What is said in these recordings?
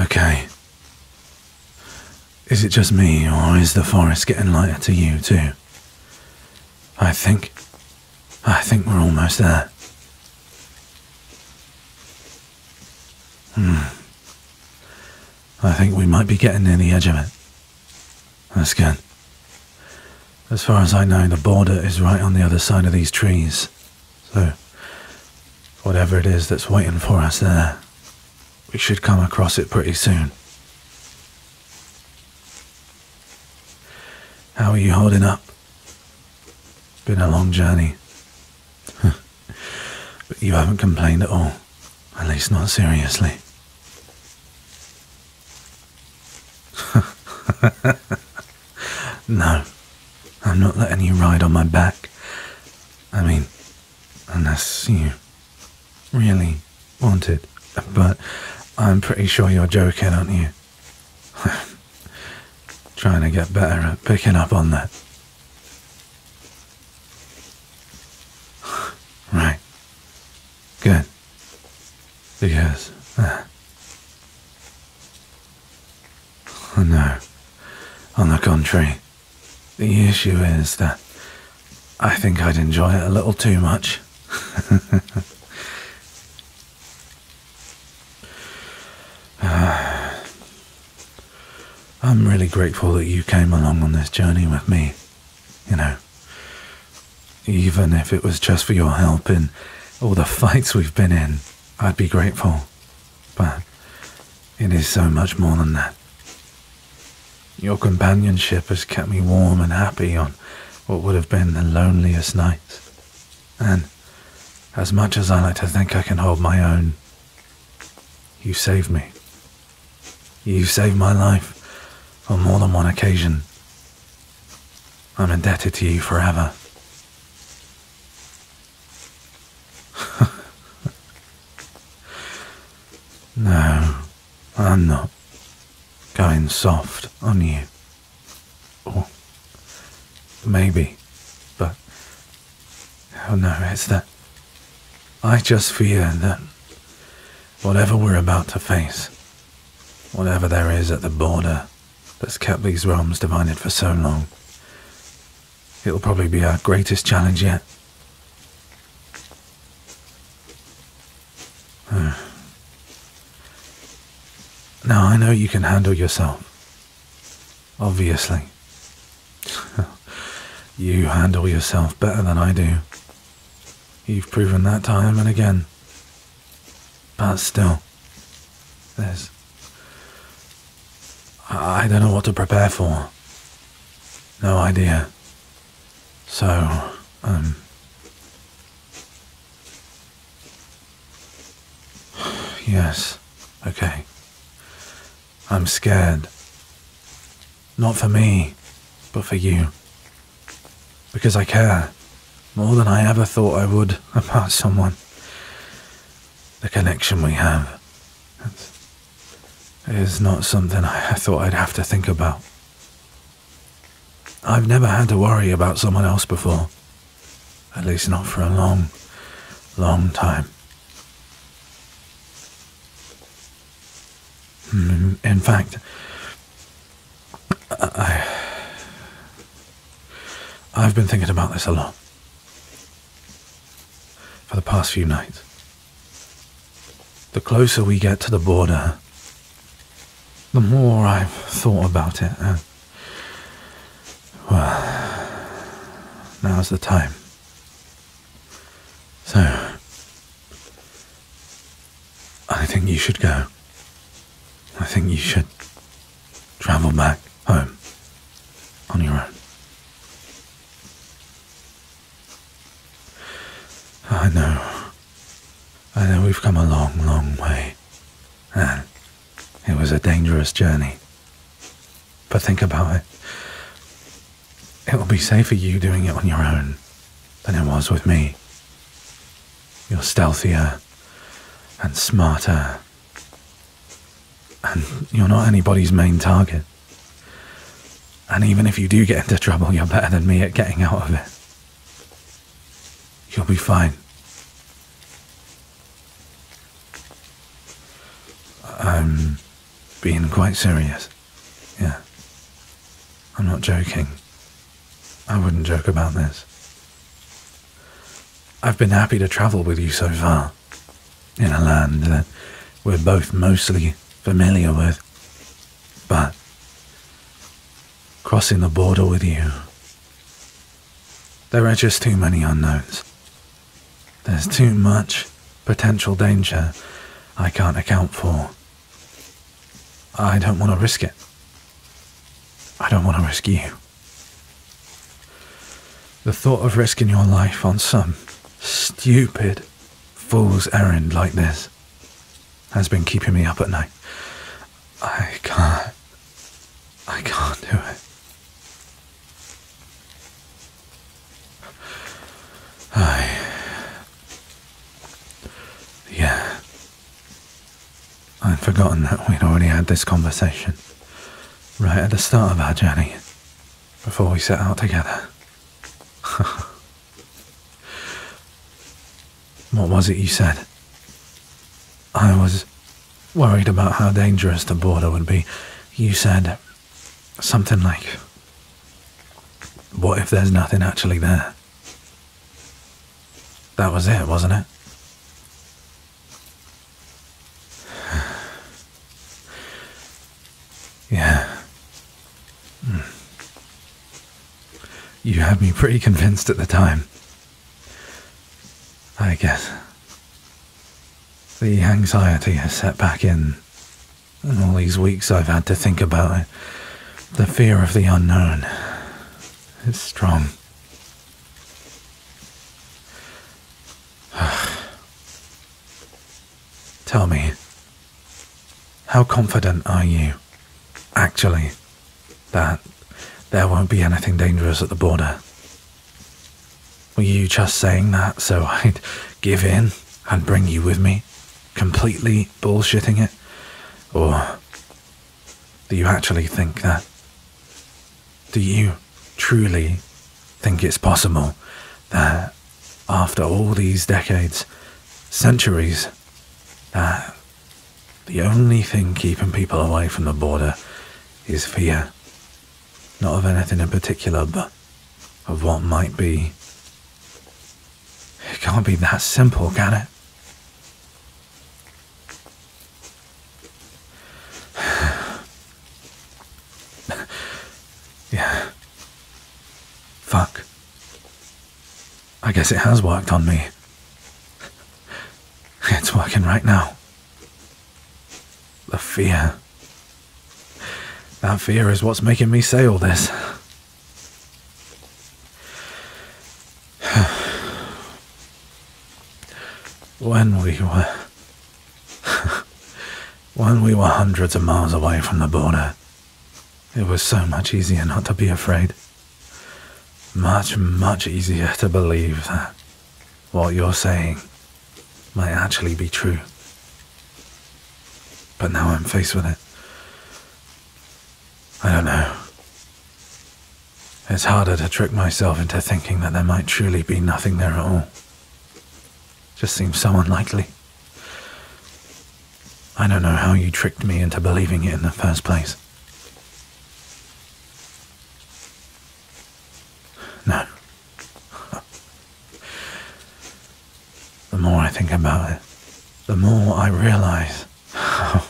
Okay. Is it just me, or is the forest getting lighter to you too? I think. I think we're almost there. Hmm. I think we might be getting near the edge of it. That's good. As far as I know, the border is right on the other side of these trees. So, whatever it is that's waiting for us there, we should come across it pretty soon. How are you holding up? Been a long journey. but you haven't complained at all. At least not seriously. no, I'm not letting you ride on my back. I mean, unless you really wanted. But I'm pretty sure you're joking, aren't you? Trying to get better at picking up on that. Right. Good. Because. Uh, oh no. On the contrary, the issue is that I think I'd enjoy it a little too much. I'm really grateful that you came along on this journey with me. You know, even if it was just for your help in all the fights we've been in, I'd be grateful. But it is so much more than that. Your companionship has kept me warm and happy on what would have been the loneliest nights. And as much as I like to think I can hold my own, you saved me. You saved my life on more than one occasion. I'm indebted to you forever. no, I'm not going soft on you. Or maybe, but oh no, it's that I just fear that whatever we're about to face, whatever there is at the border that's kept these realms divided for so long, it'll probably be our greatest challenge yet. Now, I know you can handle yourself. Obviously. you handle yourself better than I do. You've proven that time and again. But still, there's. I don't know what to prepare for. No idea. So, um. Yes, okay. I'm scared. Not for me, but for you. Because I care. More than I ever thought I would about someone. The connection we have. It is not something I thought I'd have to think about. I've never had to worry about someone else before. At least not for a long, long time. Hmm, in fact, I, I've been thinking about this a lot for the past few nights. The closer we get to the border, the more I've thought about it. And, well, now's the time. So, I think you should go. I think you should travel back home on your own. I know. I know we've come a long, long way. And was a dangerous journey. But think about it. It will be safer you doing it on your own than it was with me. You're stealthier and smarter and you're not anybody's main target. And even if you do get into trouble, you're better than me at getting out of it. You'll be fine. Um, being quite serious. Yeah. I'm not joking. I wouldn't joke about this. I've been happy to travel with you so far, in a land that we're both mostly familiar with. But crossing the border with you, there are just too many unknowns. There's too much potential danger I can't account for. I don't want to risk it. I don't want to risk you. The thought of risking your life on some stupid fool's errand like this has been keeping me up at night. I can't. I can't do it. I. Yeah. I'd forgotten that we'd already had this conversation right at the start of our journey before we set out together. what was it you said? I was worried about how dangerous the border would be. You said something like, What if there's nothing actually there? That was it, wasn't it? yeah. Hmm. You had me pretty convinced at the time. I guess. The anxiety has set back in. And all these weeks I've had to think about it. The fear of the unknown is strong. Tell me, how confident are you, actually, that there won't be anything dangerous at the border? Were you just saying that so I'd give in and bring you with me? completely bullshitting it? Or do you actually think that? Do you truly think it's possible that after all these decades, centuries, that the only thing keeping people away from the border is fear? Not of anything in particular, but of what might be. It can't be that simple, can it? Yeah. Fuck. I guess it has worked on me. It's working right now. The fear. That fear is what's making me say all this. when we were. when we were hundreds of miles away from the border. It was so much easier not to be afraid. Much, much easier to believe that what you're saying might actually be true. But now I'm faced with it. I don't know. It's harder to trick myself into thinking that there might truly be nothing there at all. Just seems so unlikely. I don't know how you tricked me into believing it in the first place. No. The more I think about it, the more I realize how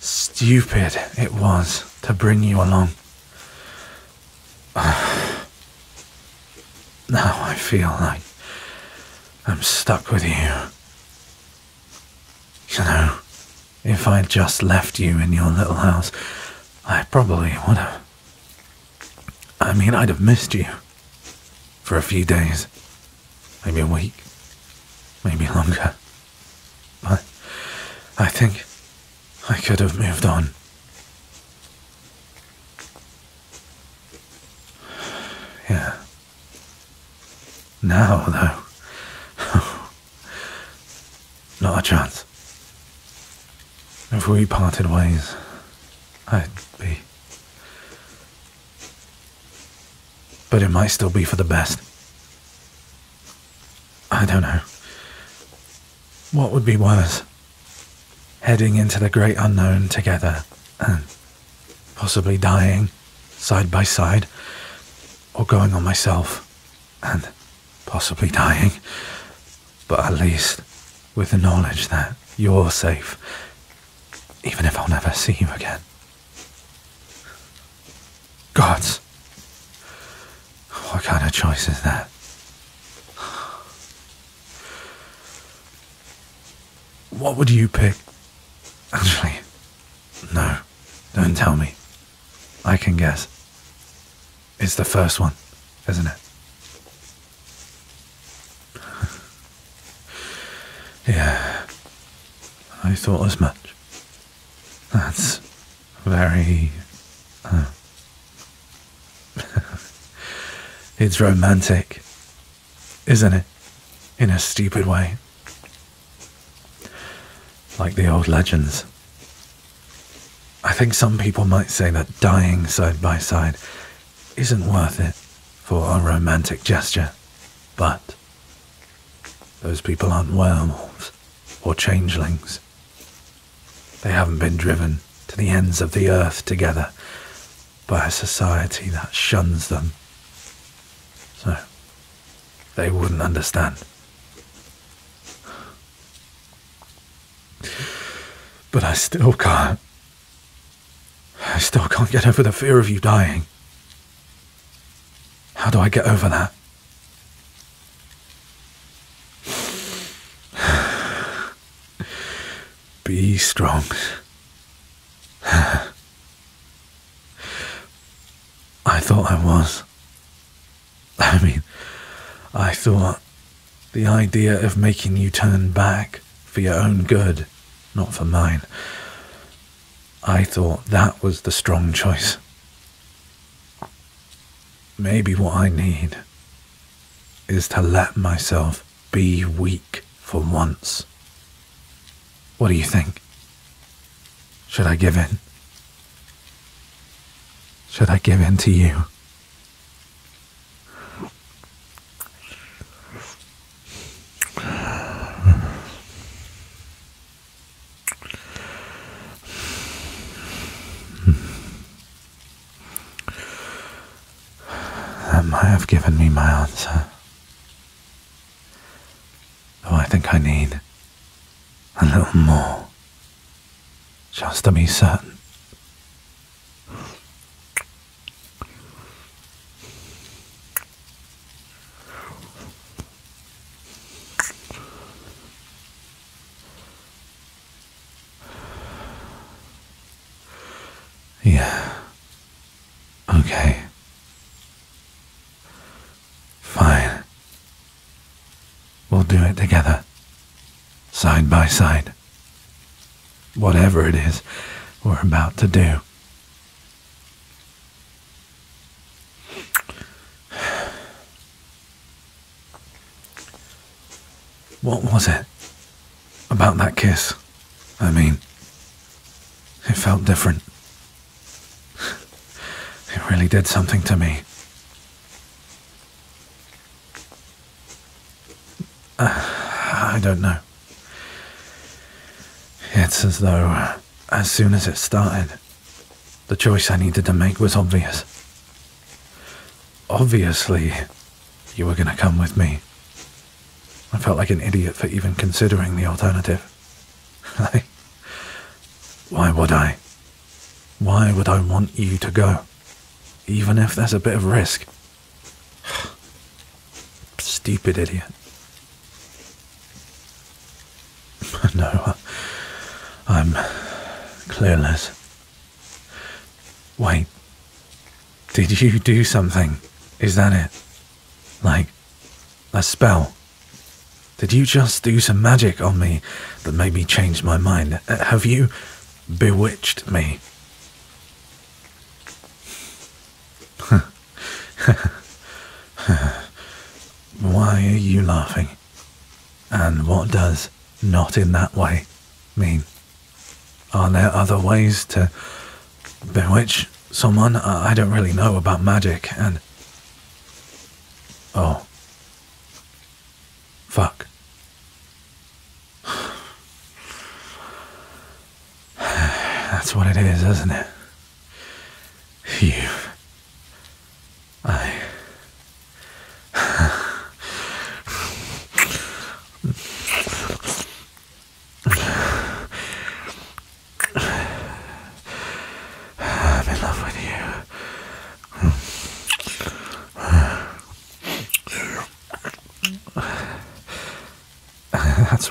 stupid it was to bring you along. Now I feel like I'm stuck with you. You know, if I'd just left you in your little house, I probably would have I mean, I'd have missed you for a few days, maybe a week, maybe longer. But I think I could have moved on. Now, though, not a chance. If we parted ways, I'd be but it might still be for the best. I don't know. What would be worse? heading into the great unknown together and possibly dying side by side or going on myself and possibly dying, but at least with the knowledge that you're safe, even if I'll never see you again. Gods, what kind of choice is that? What would you pick? Actually, no, don't tell me. I can guess. It's the first one, isn't it? yeah, I thought as much. That's very. Uh, it's romantic, isn't it? In a stupid way. Like the old legends. I think some people might say that dying side by side isn't worth it for a romantic gesture, but those people aren't werewolves or changelings. They haven't been driven to the ends of the earth together by a society that shuns them. So, they wouldn't understand. But I still can't. I still can't get over the fear of you dying. How do I get over that? Be strong. I thought I was. I mean, I thought the idea of making you turn back for your own good, not for mine, I thought that was the strong choice. Maybe what I need is to let myself be weak for once. What do you think? Should I give in? Should I give in to you? That might have given me my answer. Though I think I need a little more, just to be certain. Yeah. Okay. Fine. We'll do it together. Side by side. Whatever it is we're about to do. What was it about that kiss? I mean, it felt different. It really did something to me. I don't know. It's as though, as soon as it started, the choice I needed to make was obvious. Obviously, you were going to come with me. I felt like an idiot for even considering the alternative. Why would I? Why would I want you to go? Even if there's a bit of risk. Stupid idiot. No, clueless. Wait, did you do something? Is that it? Like a spell? Did you just do some magic on me that made me change my mind? Uh, Have you bewitched me? Why are you laughing? And what does not in that way mean? Are there other ways to bewitch someone? I don't really know about magic and. Oh. Fuck. That's what it is, isn't it? You. I.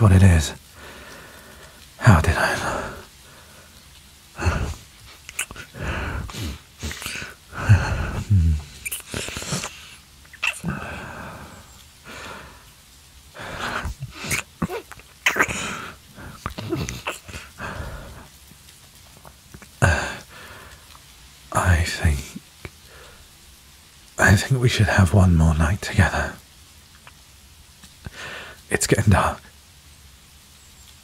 What it is. How did I know? I think. I think we should have one more night together. It's getting dark.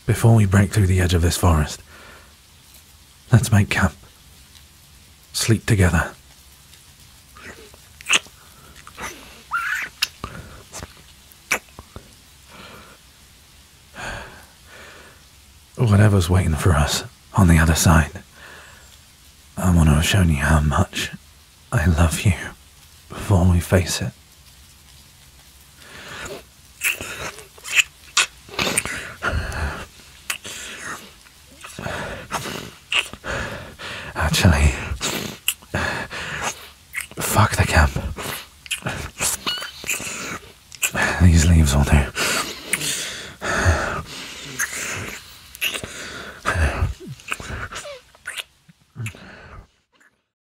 Before we break through the edge of this forest, let's make camp. Sleep together. Whatever's waiting for us on the other side, I want to have shown you how much I love you before we face it.